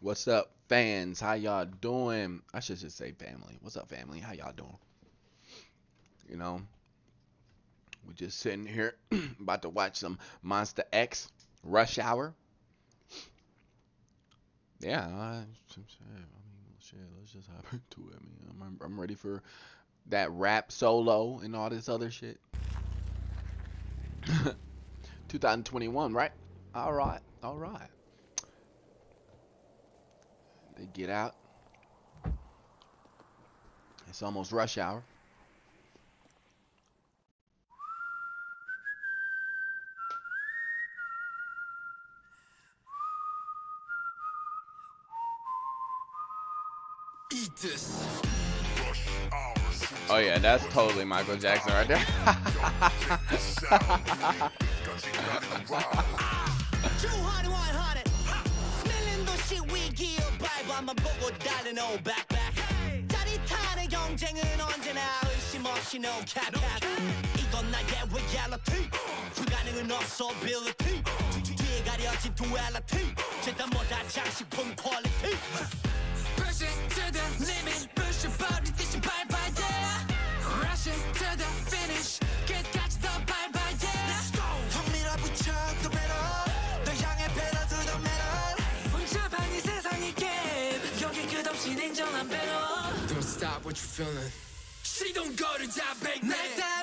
What's up, fans? How y'all doing? I should just say family. What's up, family? How y'all doing? You know, we're just sitting here about to watch some Monsta X Rush Hour. Yeah, I, mean, shit, let's just hop into it. I mean, I'm, I'm ready for that rap solo and all this other shit. 2021, right? All right, all right. They get out. It's almost rush hour. Eat this. Oh yeah, that's totally Michael Jackson right there. 한번 보고 달린 old backpack 짜릿한 경쟁은 언제나 의심 없이 no cap cap 이건 나의 reality 불가능은 없어 ability 뒤에 가려진 duality 재단보다 장식품 quality Pushing to the limit pushing 버리듯이 밟 여기 끝없이 냉정한 배로 Don't stop what you're feeling 시동 걸을 자백 날 따른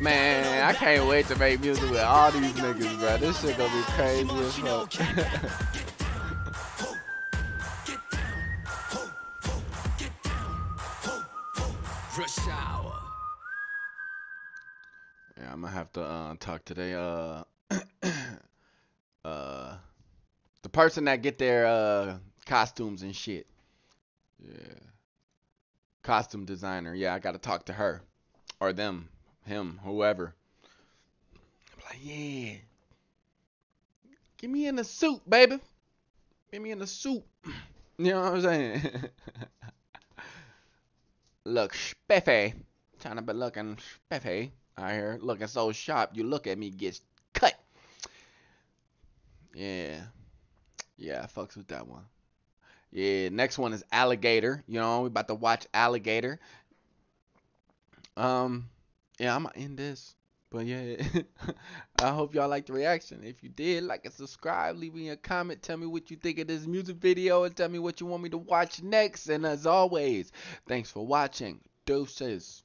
Man, I can't wait to make music with all these niggas, bro. This shit gonna be crazy as fuck. Yeah, I'm gonna have to uh, talk today. Uh, uh, the person that get their uh costumes and shit. Yeah, costume designer. Yeah, I gotta talk to her or them, him, whoever. I'm like, yeah, get me in the suit, baby. Get me in the suit. You know what I'm saying? Look spiffy. Trying to be looking spiffy out here, looking so sharp. You look at me, gets cut. Yeah, yeah, I fucks with that one. Yeah, next one is Alligator. You know, we about to watch Alligator. Um, yeah, I'm gonna end this. But yeah, I hope y'all liked the reaction. If you did, like and subscribe, leave me a comment, tell me what you think of this music video, and tell me what you want me to watch next. And as always, thanks for watching. Deuces.